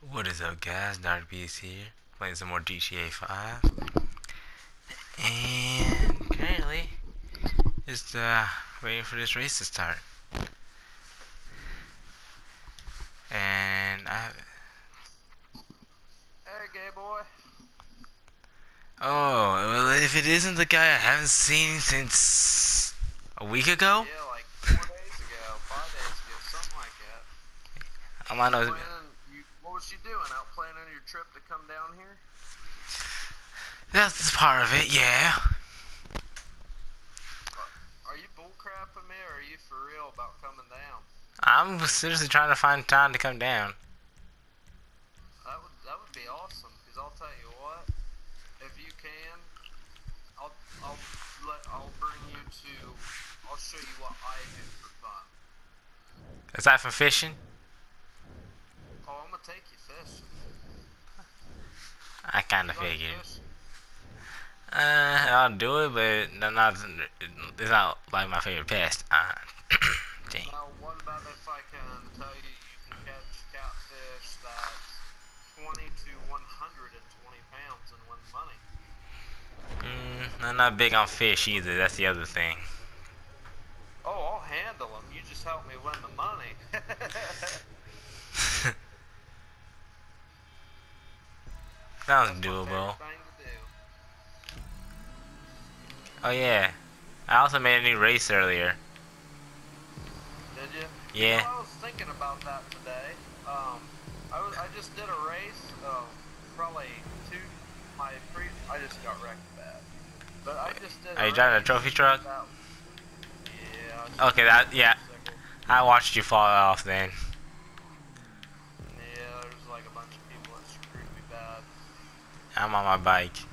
What is up guys, Dark Beast here, playing some more GTA 5. And currently, just uh, waiting for this race to start. And I... Hey, gay boy. Oh, well if it isn't the guy I haven't seen since a week ago? Yeah, like four days ago, five days ago, something like that. I might know... Planning, you, what was you doing? Out planning your trip to come down here? That's part of it, yeah. Are you bullcrapping me, or are you for real about coming down? I'm seriously trying to find time to come down. That would that would be awesome. Cause I'll tell you what, if you can, I'll I'll let I'll bring you to. I'll show you what I do for fun. Aside from fishing, Oh, I'm gonna take you fishing. I kinda You figured. fishing? Uh, I'll do it, but no- not, it's not like my favorite past. Uh, dang. Now, what about if I can tell you you can catch catfish that's 20 to 120 pounds and win money? Mm, I'm not big on fish either. That's the other thing. Oh, I'll handle them. You just help me win the money. Sounds doable. Oh yeah, I also made a new race earlier. Did you? Yeah. You know, I was thinking about that today. Um, I, was, I just did a race. Uh, probably two. My pre. I just got wrecked bad. But I just did. Are you driving a trophy truck? about- Yeah. Okay, that yeah. I watched you fall off then. Yeah, there's like a bunch of people that screwed me bad. I'm on my bike.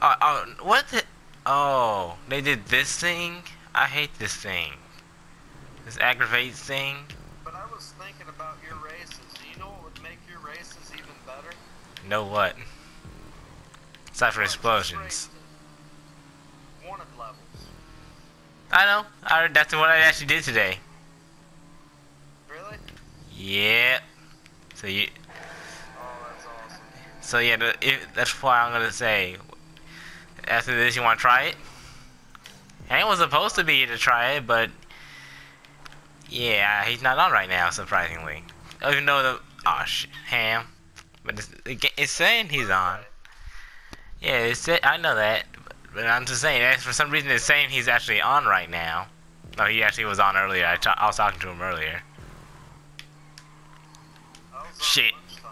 Oh, you're gonna win. Oh, oh what the? Oh, they did this thing. I hate this thing. This aggravates thing. But I was thinking about your races. Do you know what would make your races even better? Know what? Aside from explosions. Wanted levels. I know. I that's what I actually did today. Really? Yeah. So you. Oh, that's awesome. So yeah, the, if, that's why I'm gonna say. After this, you want to try it? Hank was supposed to be here to try it, but yeah, he's not on right now, surprisingly. Oh, Even though the oh shit, Ham, but it's, it it's saying he's on. Yeah, it's it, I know that, but I'm just saying. that For some reason, it's saying he's actually on right now. No, he actually was on earlier. I, I was talking to him earlier. I was on Shit. lunchtime.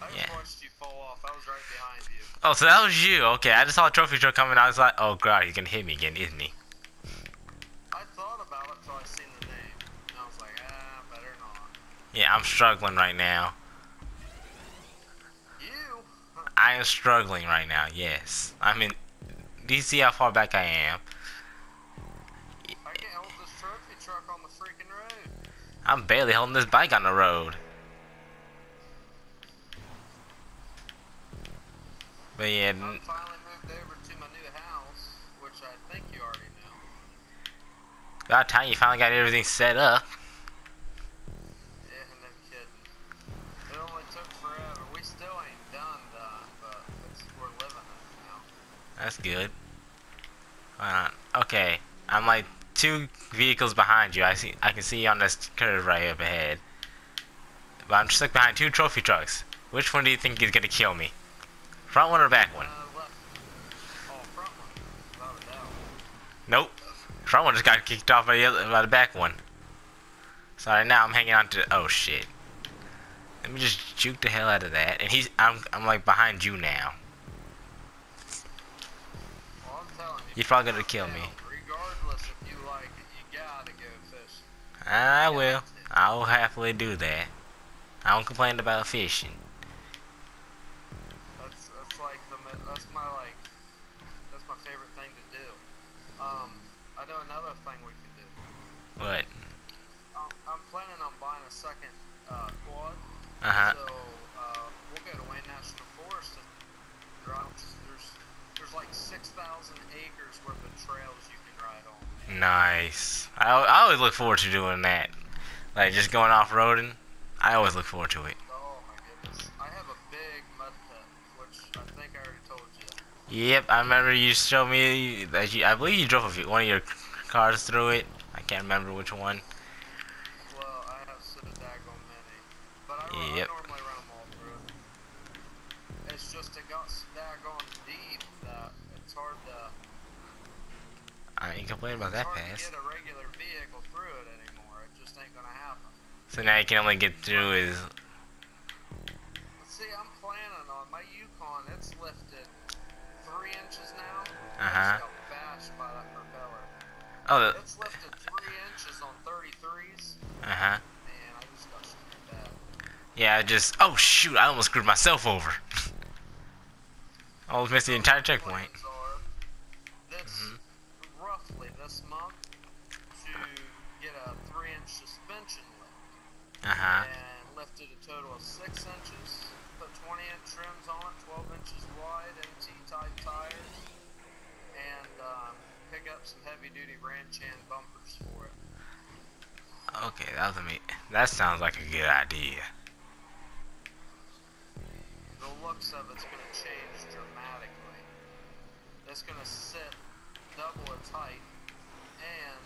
I just Yeah. watched you fall off. I was right behind you. Oh, so that was you. Okay, I just saw a trophy truck coming. I was like, oh god, he's gonna hit me again, isn't he? I thought about it till I seen the name. And I was like, ah, better not. Yeah, I'm struggling right now. You? I am struggling right now. Yes, I mean, do you see how far back I am? I can't hold this trophy truck on the freaking road. I'm barely holding this bike on the road. But yeah, I finally moved over to my new house, which I think you already know. about time you finally got everything set up. Yeah, no kidding. It only took forever. We still ain't done done, but it's, we're living it now. That's good. Hold on. Okay, I'm like two vehicles behind you. I see. I can see you on this curve right up ahead. But I'm stuck behind two trophy trucks. Which one do you think is gonna kill me? Front one or back one? Nope. Front one just got kicked off by the other, by the back one. Sorry, now I'm hanging on to. Oh shit. Let me just juke the hell out of that. And he's. I'm. I'm like behind you now. Well, I'm you. He's probably gonna kill me. I will. I will happily do that. I don't complain about fishing. That's that's like the mi- that's my like that's my favorite thing to do. Um, I know another thing we can do. What? I'm, I'm planning on buying a second uh, quad. Uh huh. So uh, we'll go to Wayne National Forest and drive. There's there's like six thousand acres worth of trails you can ride on. Nice. I, I always look forward to doing that. Like just going off roading. I always look forward to it. Yep, I remember you showed me that you. I believe you drove a few, one of your cars through it. I can't remember which one. Well, I have so daggone many. But I, Yep. I normally run them all through. It's just it got so daggone deep that it's hard to, I ain't complaining about that pass. to get a regular vehicle through it anymore. It just ain't gonna happen. So now you can only get through is. See, I'm planning on my Yukon. It's lifted three inches now. Uh huh. just got bashed by that propeller. Oh, the, It's lifted three inches on 33s, uh huh. and I just got screwed bad. Yeah, I just. Oh shoot! I almost screwed myself over. I almost missed the entire checkpoint. This Mhm. roughly this month to get a three-inch suspension lift Uh huh. and lifted a total of six inches. Put 20-inch rims on it, 12 inches wide, MT type tires, and um, pick up some heavy-duty Ranch Hand bumpers for it. Okay, that was me. That sounds like a good idea. The looks of it's going to change dramatically. It's going to sit double its height, and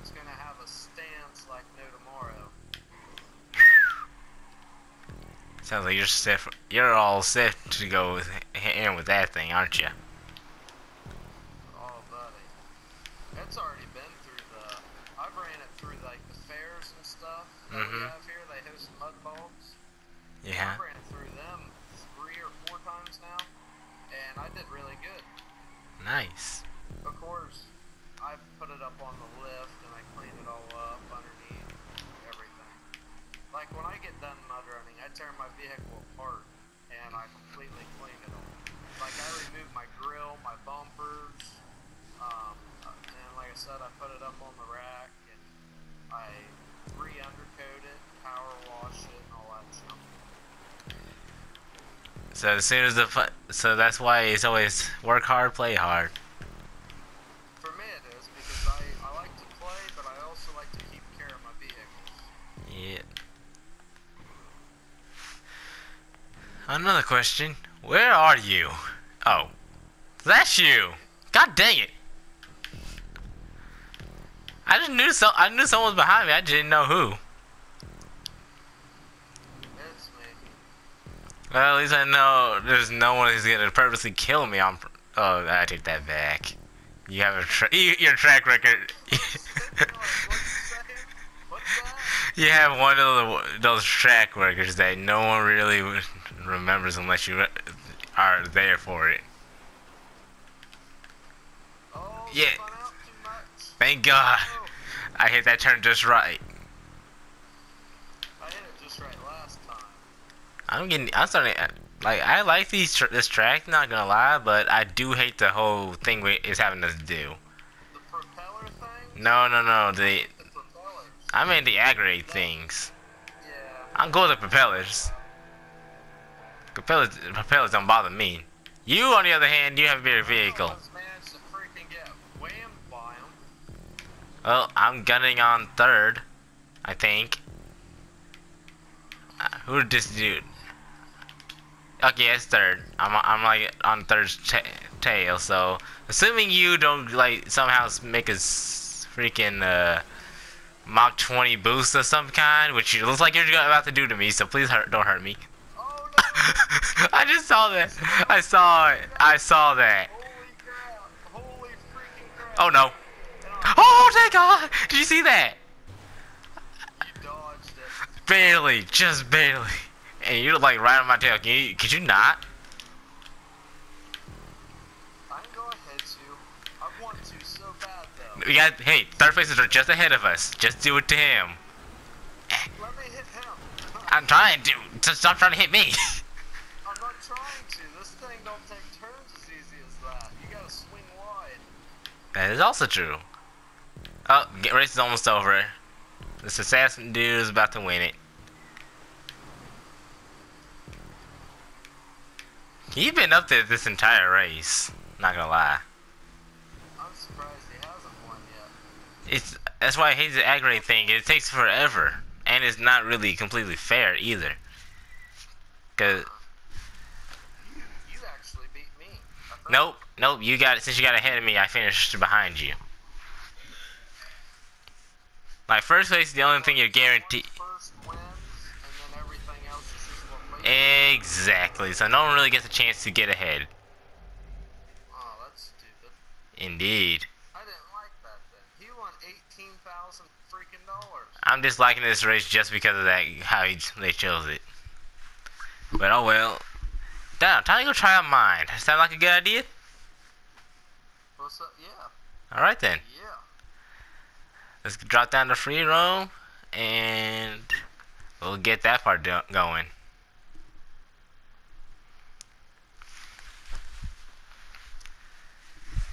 it's going to have a stance like no tomorrow. Sounds like you're set. For, you're all set to go with, in with that thing, aren't you? Oh, buddy. It's already been through the. I've ran it through like the fairs and stuff that we Mhm. have here. They host mud bogs. Yeah. I've ran through them three or four times now, and I did really good. Nice. Of course, I put it up on the lift and I cleaned it all up underneath. Like when I get done mud running, I tear my vehicle apart and I completely clean it all. Like I remove my grill, my bumpers, um, and like I said, I put it up on the rack and I re-undercoat it, power wash it, and all that junk. So as soon as the so that's why it's always work hard, play hard. For me, it is because I, I like to play, but I also like to keep care of my vehicles. Yeah. Another question. Where are you? Oh. That's you. God dang it. I just knew so I knew someone was behind me. I didn't know who. Well, at least I know there's no one who's gonna purposely kill me on. Oh, I take that back. You have a tra- you, your track record. you have one of the, those track records that no one really remembers unless you uh, are there for it. Oh, Yeah. spun out too much. Thank God. Oh, I hit that turn just right. I hit it just right last time. I'm getting. I'm starting. Uh, like I like these tr- this track. Not gonna lie, but I do hate the whole thing we is having us do. The propeller thing? No, no, no. The The propellers. I mean the aggregate things. Yeah. I'm going with the propellers. Propellers, propellers don't bother me. You, on the other hand, you have a better vehicle. Let's manage to freaking get whammed by 'em. Well, I'm gunning on third, I think. Uh, who did this dude? Okay, it's third. I'm, I'm like on third ta tail, so assuming you don't like somehow make a s- freaking uh, Mach 20 boost of some kind, which it looks like you're about to do to me, so please hurt, don't hurt me. I just saw that. I saw it. I saw that. Holy crap! Holy freaking crap! Oh no. Oh, thank God! Did you see that? You dodged it. Barely, just barely. And you're like right on my tail. Can you, could you not? I can go ahead you. I want to so bad though. We got, hey, third places are just ahead of us. Just do it to him. Let me hit him. I'm trying to. Stop trying to hit me. I'm not trying to. This thing don't take turns as easy as that. You gotta swing wide. That is also true. Oh, get, race is almost over. This assassin dude is about to win it. He's been up there this entire race. Not gonna lie. I'm surprised he hasn't won yet. It's that's why I hate the aggregate thing. It takes forever, and it's not really completely fair either. Uh, Cause You, you actually beat me. Nope, nope. You got since you got ahead of me, I finished behind you. Like first place, is the only thing you're guaranteed. Exactly. So no one really gets a chance to get ahead. Oh, that's stupid. Indeed. I didn't like that then. He won eighteen thousand freaking dollars. I'm just liking this race just because of that how he, they chose it. But oh well. Damn, time to go try out mine. Sound like a good idea? What's that? Yeah, All right then. yeah. Let's drop down to free roam, and we'll get that part do- going.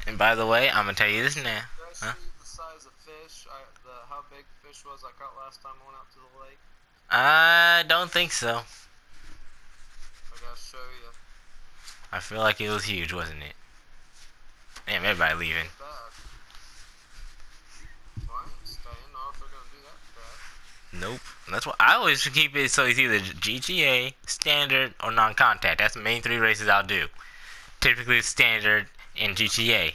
And by the way, I'm gonna tell you this now. I Huh? the size of fish? I, the how big fish was I caught last time I went out to the lake? I don't think so. I gotta show you. I feel like it was huge, wasn't it? Damn, everybody leaving. Nope. That's why I always keep it so it's either GTA, standard, or non-contact. That's the main three races I'll do. Typically standard and GTA.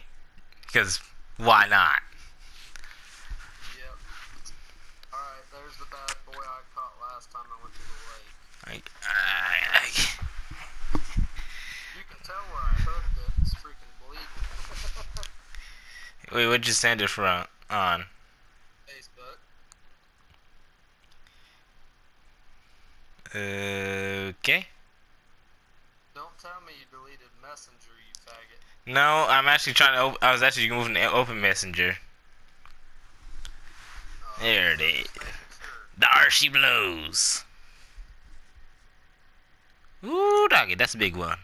Because why not? Yep. Alright, there's the bad boy I caught last time I went to the lake. Like, I, I, You can tell where I hooked it. It's freaking bleeding. Wait, what'd you send it from on? Facebook. Okay. Don't tell me you deleted Messenger, you faggot. No, I'm actually trying to. Op- I was actually moving to Open Messenger. Oh, There it is. just she blows. Ooh, doggy, that's a big one.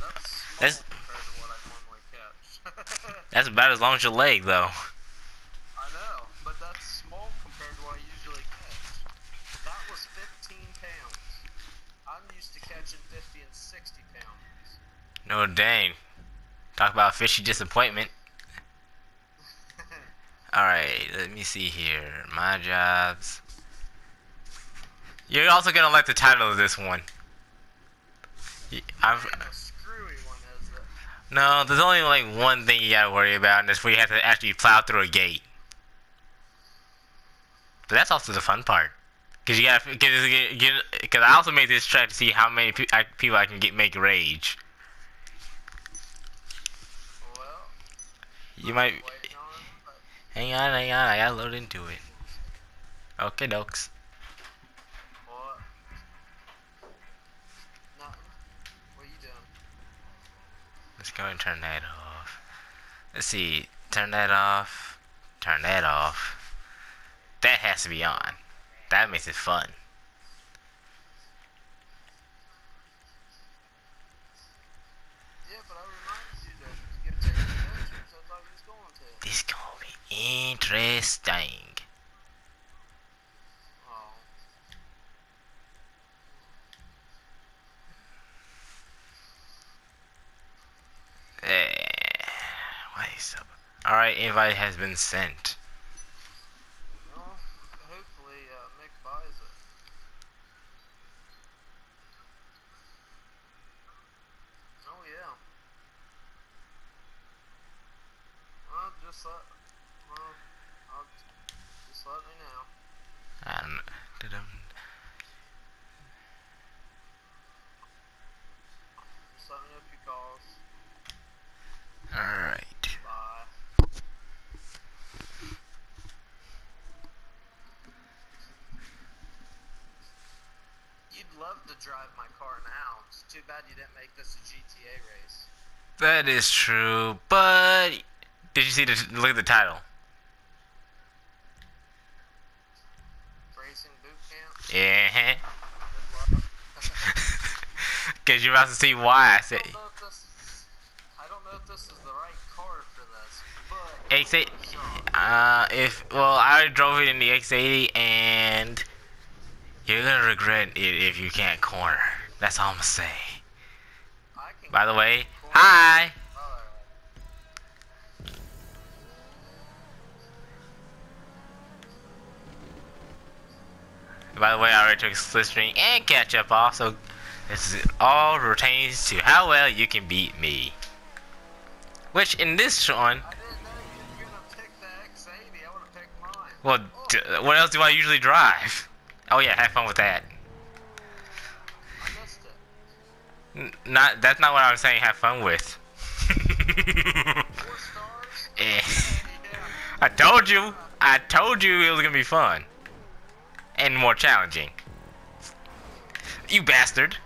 That's small That's- compared to what I normally catch. That's about as long as your leg, though. I know, but that's small compared to what I usually catch. That was 15 pounds. I'm used to catching 50 and 60 pounds. No, dang. Talk about fishy disappointment. Alright, let me see here. My jobs. You're also gonna like the title of this one. I'm, And a screwy one is it? No, there's only like one thing you gotta worry about, and that's where you have to actually plow through a gate. But that's also the fun part. Cause you gotta, cause, cause I also made this track to see how many pe- I, people I can get make rage. Well, You might, on hang on, hang on, I gotta load into it. Okay, dokes. what? Nothing. What you doing? Let's go and turn that off. Let's see. Turn that off. Turn that off. That has to be on. That makes it fun. Yeah, but I you to get taking pictures. I thought you to. This gonna be interesting. Oh. Eh, Why is up? Alright, invite has been sent. Well, hopefully uh, Mick buys it. Oh yeah. Well, just let. Well, I'll just let me know. I don't know. Da-dum. Just let me know if he calls. Alright. Bye. You'd love to drive my car now. It's too bad you didn't make this a GTA race. That is true, but did you see the look at the title? Racing boot camp. Yeah. Cause you're about to see why I I said don't know if this is, I don't know if this is the right car for this, but X8 Uh, if well, I drove it in the X80, and you're gonna regret it if you can't corner. That's all I'm gonna say. I can By the way, hi. By the way, I already took a slipstream and catch up off, so this is all pertains to how well you can beat me. Which in this one, I didn't know you were gonna pick the X80. I would have picked mine. well, Oh, d- what else do I usually drive? Oh yeah, have fun with that. I missed it. N- Not that's not what I was saying. Have fun with. Eh. I told you. I told you it was gonna be fun and more challenging. You bastard!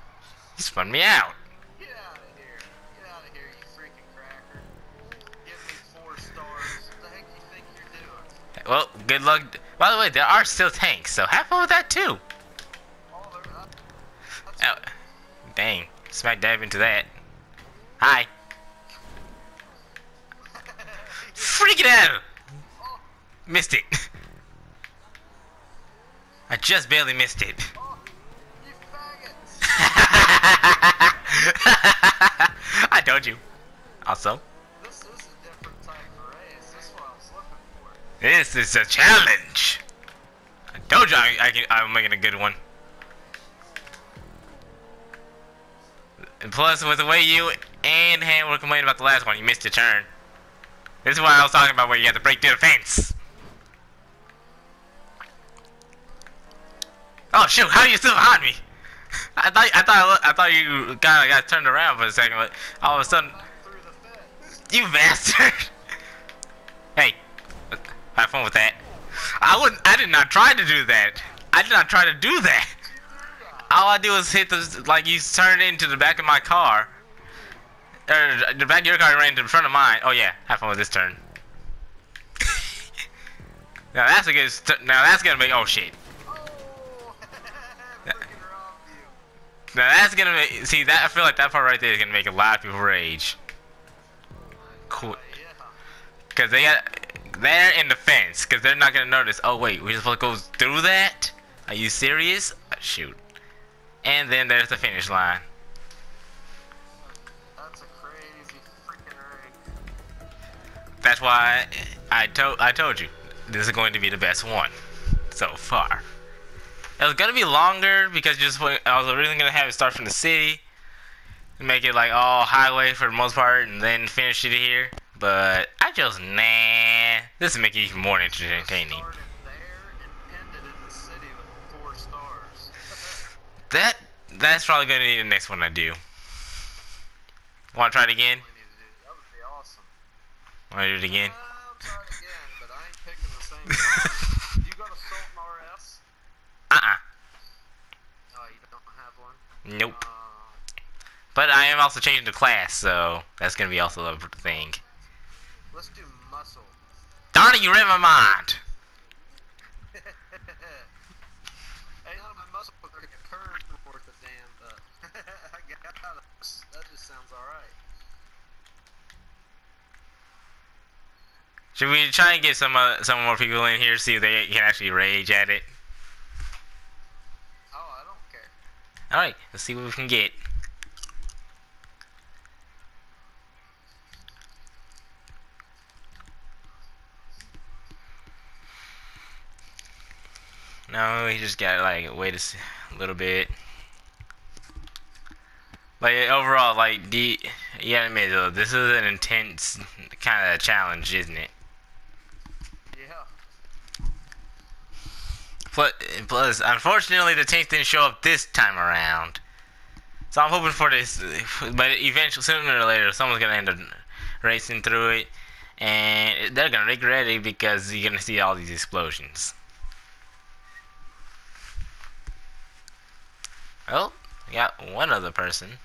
You spun me out. Get out of here. Get out of here, you freaking cracker. Give me four stars. What the heck you think you're doing? Well, good luck. By the way, there are still tanks, so have fun with that too. Oh, they're not. Oh, dang, smack dab into that. Hi. Freak it out! Missed it. I just barely missed it. I told you. Also, this is a challenge. I told you I, I can, I'm making a good one. And plus, with the way you and Ham were complaining about the last one, you missed your turn. This is why I was talking about, where you had to break through the fence. Oh shoot! How are you still behind me? I thought I thought I thought you kind of got turned around for a second, but all of a sudden, you bastard! hey, have fun with that. I wouldn't. I did not try to do that. I did not try to do that. All I do is hit the like you turn into the back of my car. Or the back of your car ran into the front of mine. Oh yeah, have fun with this turn. now that's a good. Now that's gonna make. Oh shit. Oh, freaking robbed you. Now that's gonna make. See that I feel like that part right there is gonna make a lot of people rage. Cool. Uh. Cause they got they're in the fence. Cause they're not gonna notice. Oh wait, we just supposed to go through that? Are you serious? Uh, shoot. And then there's the finish line. That's a crazy freaking ring. That's why I told I told you this is going to be the best one so far. It was gonna be longer because just I was originally gonna have it start from the city, and make it like all highway for the most part, and then finish it here. But I just nah. This will make it even more entertaining. Started there and ended in the city with four stars. That that's probably gonna be the next one I do. Want to try it again? To do- That would be awesome. Want to do it again? I'll try it again, but I ain't picking the same you got a Sultan RS? Uh-uh. Oh, you don't have one? Nope. Uh, But I am also changing the class, so that's gonna be also a thing. let's do muscle. Darn it, you read my mind. hey, no, my muscle was like a curve worth of damn, but I got it. That just sounds alright. Should we try and get some uh, some more people in here, to see if they can actually rage at it? Oh, I don't care. All right, let's see what we can get. No, he just got like wait a s- little bit. Like overall, like the yeah, admit though, this is an intense kind of challenge, isn't it? Yeah. Plus, unfortunately, the tanks didn't show up this time around. So I'm hoping for this, but eventually, sooner or later, someone's gonna end up racing through it, and they're gonna regret it because you're gonna see all these explosions. Well, we got one other person.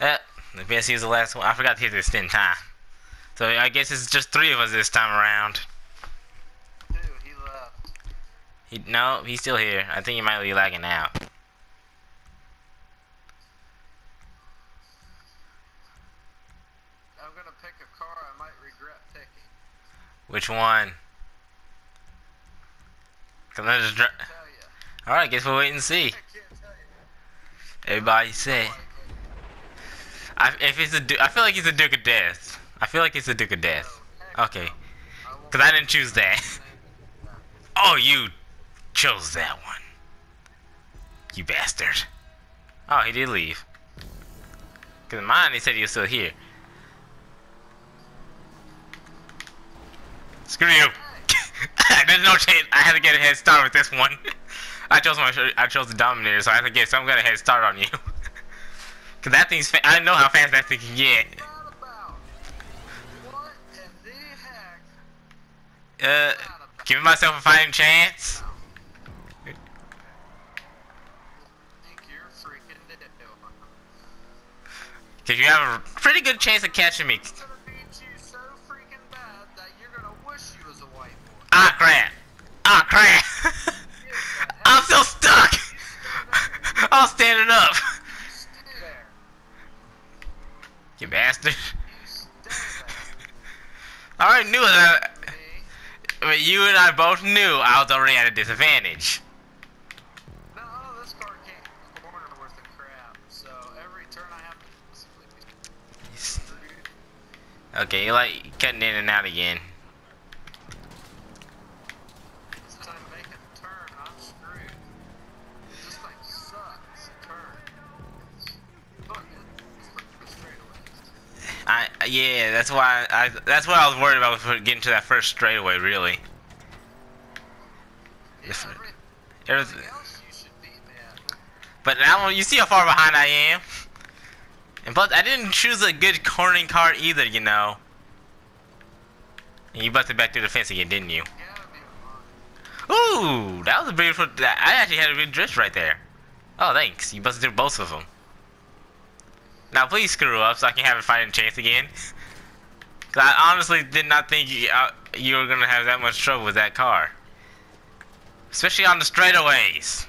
Uh, I guess was the last one. I forgot to hit this in time. So I guess it's just three of us this time around. He no, he's still here. I think he might be lagging out. I'm gonna pick a car I might regret picking. Which one? Cause I just dr- All right, guess we'll wait and see. I can't tell you. Everybody say. I, if it's a, I feel like he's a Duke O'Death. I feel like he's a Duke O'Death. Oh, okay. I won't cause I didn't choose that. Oh, you chose that one. You bastard. Oh, he did leave. Cause mine, he said he was still here. Screw you. There's no chance. I had to get a head start with this one. I chose my. I chose the Dominator, so I had to get some kind of head start on you. Cause that thing's. I know how fast that thing can get. Uh, giving myself a fighting chance. Cause you have a pretty good chance of catching me. Ah crap! Ah crap! I'm still stuck. I'm standing up. You bastard! I already knew that. But you and I both knew I was already at a disadvantage. Okay, you're like cutting in and out again. I make a turn, I'm screwed. This thing sucks. to Turn. It's, but it's for straightaways. I yeah, that's why I that's what I was worried about getting to that first straightaway. Really, Yeah, Yes, sir. every- It was- everything else you should beat me but now you see how far behind I am. And plus, I didn't choose a good cornering car either. You know. You busted back through the fence again, didn't you? Ooh, that was a beautiful. I actually had a good drift right there. Oh, thanks. You busted through both of them. Now, please screw up so I can have a fighting chance again. Cause I honestly did not think you, uh, you were gonna have that much trouble with that car, especially on the straightaways.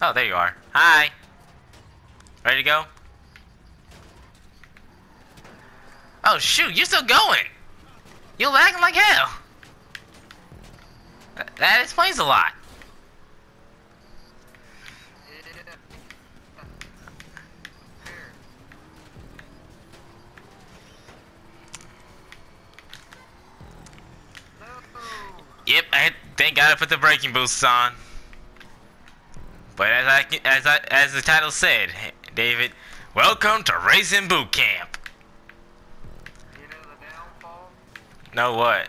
Oh, there you are. Hi. Ready to go? Oh shoot, you're still going. You're lagging like hell. That explains a lot. Yep, I thank God I put the braking boosts on. But as I as I as the title said, David, welcome to Racing Boot Camp. Know what?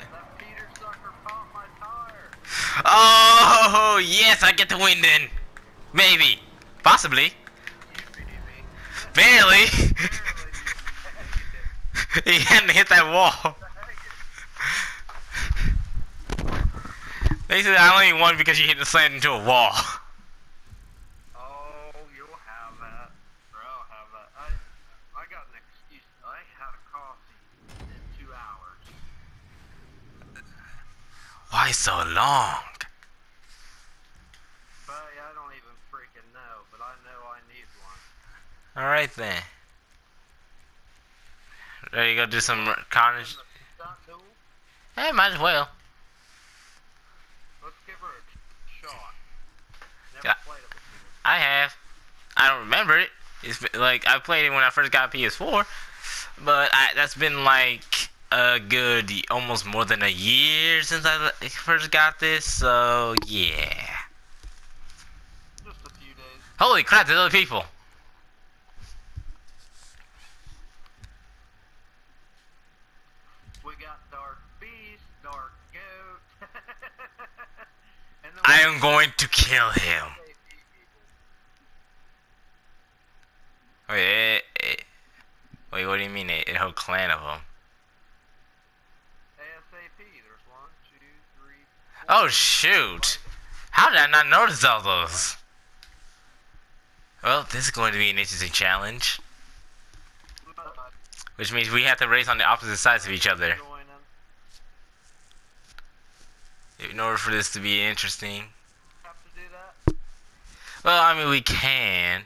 Oh yes, I get the win then. Maybe, possibly, barely. He hadn't hit that wall. They said I only won because you hit the slant into a wall. Oh, you'll have that. Or I'll have that. I, I got an excuse. I had a coffee in two hours. Why so long? But I don't even freaking know. But I know I need one. All right then. Ready to go do some carnage? Hey, eh, might as well. Let's give her a shot. Never Yeah. played it before. I have. I don't remember it. It's been, like I played it when I first got PS4, but I, that's been like a good almost more than a year since I first got this. So yeah. Just a few days. Holy crap! There's other people. We got Dark Beast, Dark Goat. and I am going to kill him. Wait, eh, eh, wait. What do you mean? A, a whole clan of them? ASAP. There's one, two, three. Oh shoot! How did I not notice all those? Well, this is going to be an interesting challenge, which means we have to race on the opposite sides of each other. In order for this to be interesting. To. Well, I mean, we can.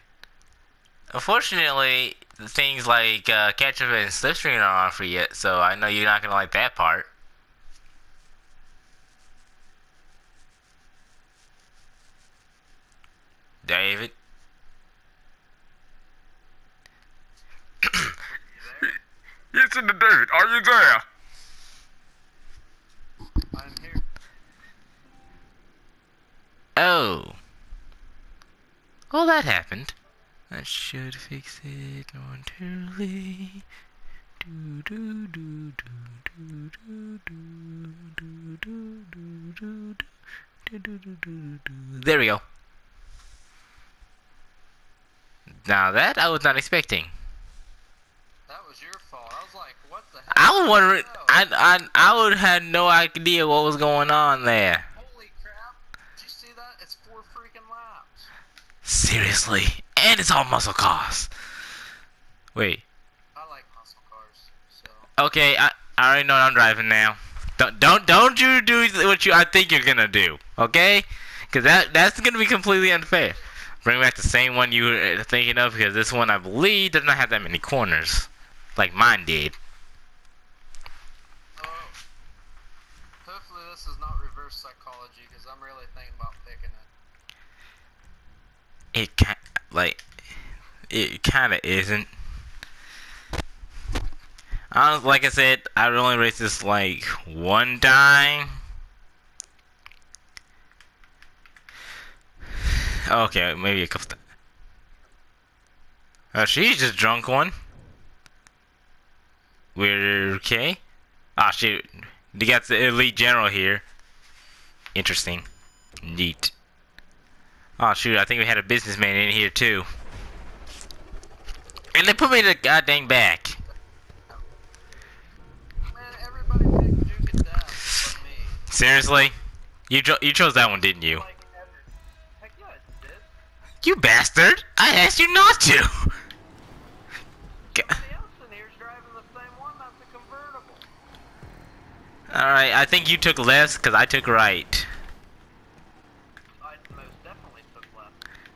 Unfortunately, things like uh, catch up and slipstream aren't on for yet, so I know you're not gonna like that part. David. Yes, in the David. Are you there? I'm here. Oh. Oh, that happened. That should fix it momentarily. Do, do, do, do, do, do, do, do, do, do, do, do, do, do, do, do. There we go. Now that I was not expecting. That was your fault. I was like, what the heck? I was wondering. I I I would had no idea what was going on there. Holy crap. Did you see that? It's four freaking laps. Seriously, and it's all muscle cars. Wait. I like muscle cars, so. Okay, I I already know what I'm driving now. Don't don't don't you do what you I think you're gonna do. Okay? Because that that's gonna be completely unfair. Bring back the same one you were thinking of because this one I believe does not have that many corners, like mine did. Uh, hopefully this is not reverse psychology, because I'm really thinking about picking it. It kind like it kind of isn't. I like I said, I only race this like one time. Okay, maybe a couple. Oh, she's just drunk one. We're okay. Ah, shoot. They got the elite general here. Interesting. Neat. Oh shoot, I think we had a businessman in here too. And they put me to the goddamn back. Man, everybody picked Duke O'Death but me. Seriously? You you chose that one, didn't you? You bastard! I asked you not to! G- Everybody else in here's driving the same one, that's a convertible. Alright, I think you took left because I took right. I most definitely took left.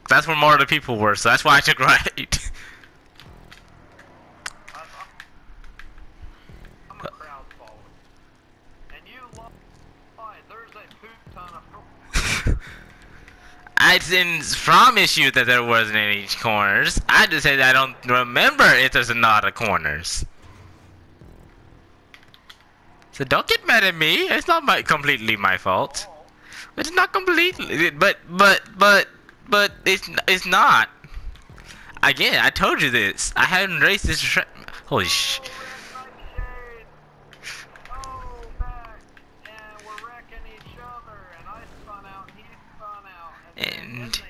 That's where more of the people were, so that's why I took right. I, I'm, I'm a crowd follower. And you lie, there's a poop ton of I didn't promise you that there wasn't any corners. I just said I don't remember if there's not a corners. So don't get mad at me. It's not my completely my fault. It's not completely, but but but but it's it's not. Again, I told you this. I haven't raced this. Holy sh! And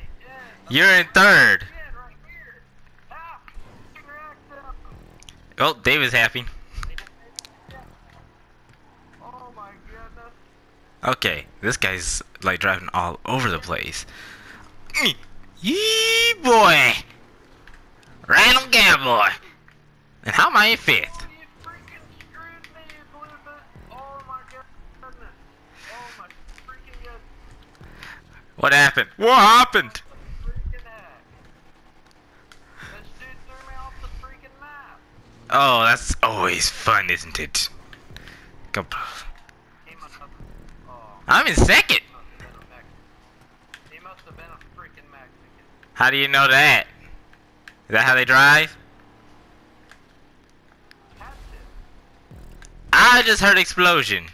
you're in third. Well, Dave is happy. Okay, this guy's like driving all over the place. Yee boy! Randall Cowboy! And how am I in fifth? What happened? What happened? Oh, that's always fun, isn't it? I'm in second. How do you know that? Is that how they drive? I just heard explosion.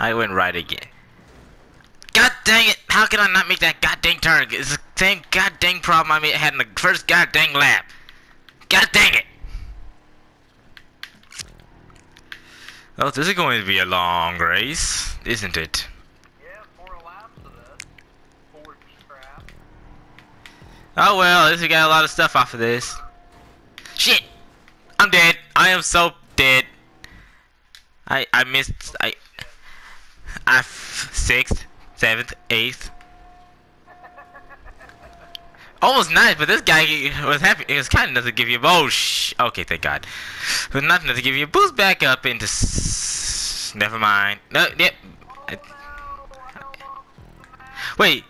I went right again. God dang it! How can I not make that god dang turn? It's the same god dang problem I had in the first god dang lap. God dang it! Well, this is going to be a long race, isn't it? Oh well, at least we got a lot of stuff off of this. Shit! I'm dead. I am so dead. I I missed. I I sixth, seventh, eighth. Almost ninth, but this guy was happy. It was kind enough to give you. Oh. Okay, thank God. It was not enough to give you a boost back up into. Never mind. No. Yep. Smashed Wait.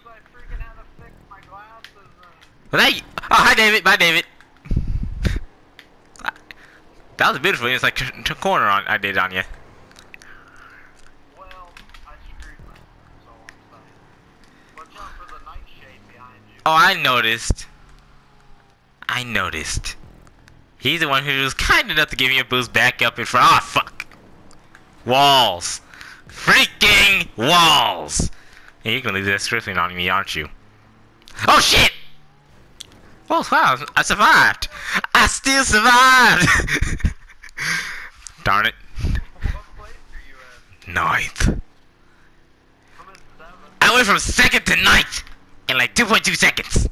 Was that? Oh, hi, David. Bye, David. That was beautiful. It's like corner on I did on you. Well, I screwed myself, that's all I'm saying. Watch out for the nightshade behind you. Oh, I noticed. I noticed. He's the one who was kind enough to give me a boost back up in front. Ah, fuck. Walls. Freaking walls. You're gonna leave that scribbling on me, aren't you? Oh shit! Oh wow, I survived! I still survived! Darn it. Ninth. I went from second to ninth in like 2.2 seconds.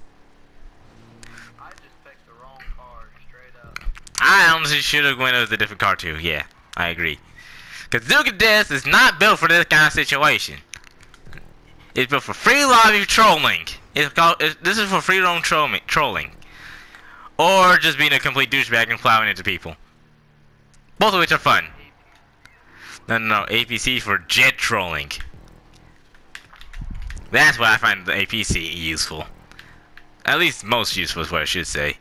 I just picked the wrong car, straight up. I honestly should have went with a different car too. Yeah, I agree. Cause Duke Death is not built for this kind of situation. It's built for free lobby trolling. It's called. It's, this is for free roam trolling, trolling, or just being a complete douchebag and plowing into people. Both of which are fun. No, no, no. APC for jet trolling. That's what I find the APC useful. At least most useful is what I should say.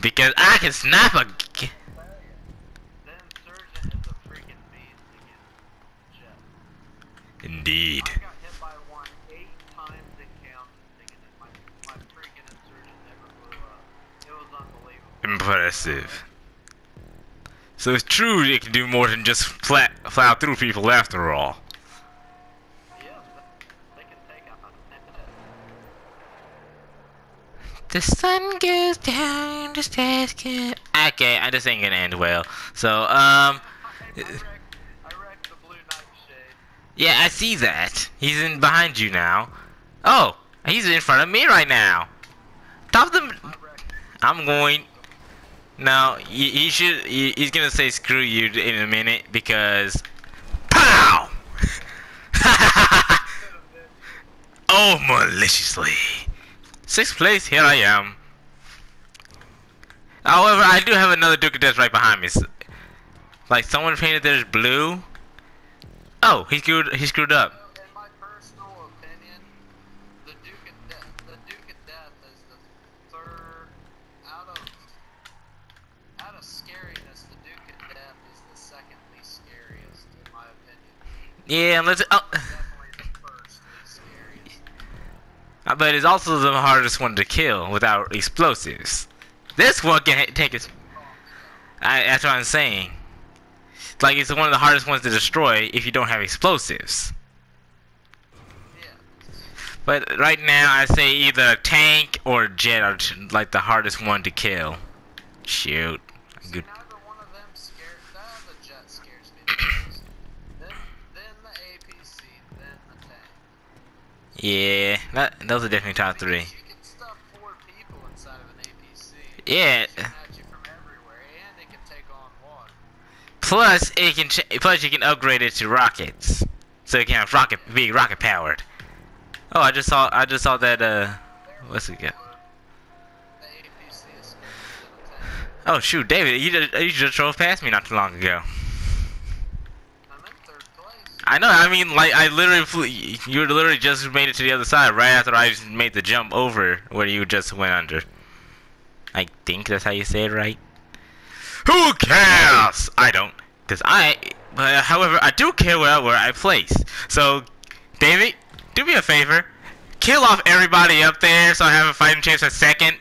Because I can snap a. g- The insurgent is a freaking beast against Jet. Indeed. I got hit by one eight times in count, thinking that my, my freaking insurgent never blew up. It was unbelievable. Impressive. So it's true it can do more than just flat, plow through people after all. Yeah, they can take out a net. The sun goes down, the stars get. Okay, I just ain't gonna end well. So, um, yeah, I see that. He's in behind you now. Oh, he's in front of me right now. Top of the. I wrecked. I'm going. No, he, he should. He, he's gonna say screw you in a minute because. Pow! oh, maliciously. Sixth place, here I am. However, I do have another Duke O'Death right behind me. Like someone painted theirs blue. Oh, he screwed. He screwed up. Yeah, let's. Oh. Definitely the first least scariest. Uh, Uh, but it's also the hardest one to kill without explosives. This one can take it. I, that's what I'm saying. It's like it's one of the hardest ones to destroy if you don't have explosives. But right now, I say either tank or jet are like the hardest one to kill. Shoot. Good. neither one of them scared. That the jet scares me the most. Then, then the APC, then the tank. Yeah, that, those are definitely top three. Because you can stuff four people inside of an APC. Yeah. Shooting at you from everywhere, and it can take on water. Plus, it can. Ch- plus, you can upgrade it to rockets, so it can have rocket, be rocket powered. Oh, I just saw. I just saw that. Uh, what's it got? The APC is scarier than a tank. Oh shoot, David, you just, you just drove past me not too long ago. I'm in third place. I know. I mean, like I literally, flew, you literally just made it to the other side right after I made the jump over where you just went under. I think that's how you say it, right? Who cares? I don't, cause I. But however, I do care where where I place. So, David, do me a favor, kill off everybody up there so I have a fighting chance at second.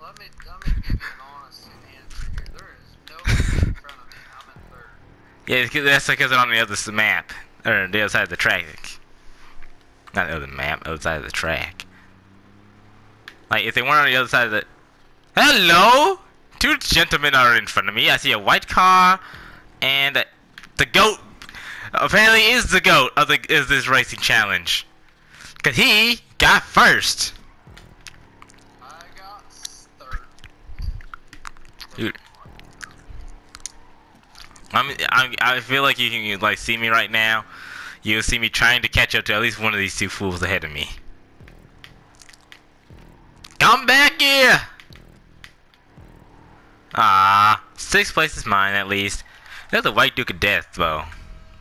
Let me, let me give you an honest answer here. There is nobody in front of me. I'm in third. Yeah, that's because I'm on the other map. Or the other side of the track. Not the other map, other side of the track. Like, if they weren't on the other side of the... Hello? Two gentlemen are in front of me. I see a white car, and the goat apparently is the goat of the is this racing challenge. Cause he got first. I got third. Dude. I'm, I'm, I feel like you can like see me right now. You'll see me trying to catch up to at least one of these two fools ahead of me. Come back here! Ah, sixth place is mine at least. There's a white Duke O'Death though.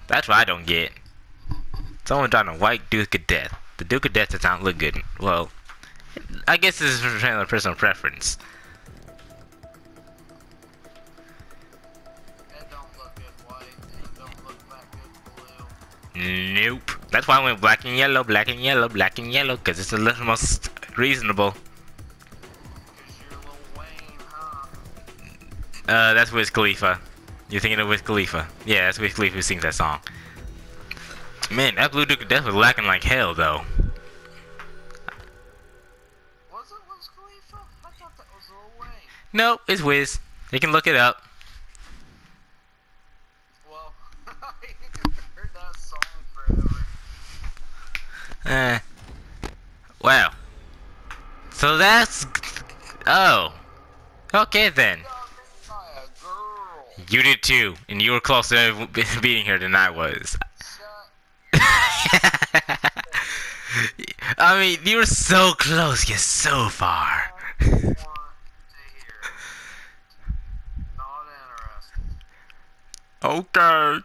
That's what I don't get. Someone done a white Duke O'Death. The Duke O'Death does not look good. Well, I guess this is for personal preference. Nope. That's why I went black and yellow, black and yellow, black and yellow, because it's the little most reasonable. Cause you're Lil Wayne, huh? Uh, that's Wiz Khalifa. You're thinking of Wiz Khalifa. Yeah, that's Wiz Khalifa who sings that song. Man, that Blue Duke death was lacking like hell, though. Was it Wiz Khalifa? I thought that was Lil Wayne. Nope, it's Wiz. You can look it up. Well, I haven't heard that song forever. Eh. Wow. So that's. Oh. Okay then. You did too, and you were closer to beating her than I was. I mean, you were so close, yet so far. Okay.